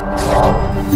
Oh.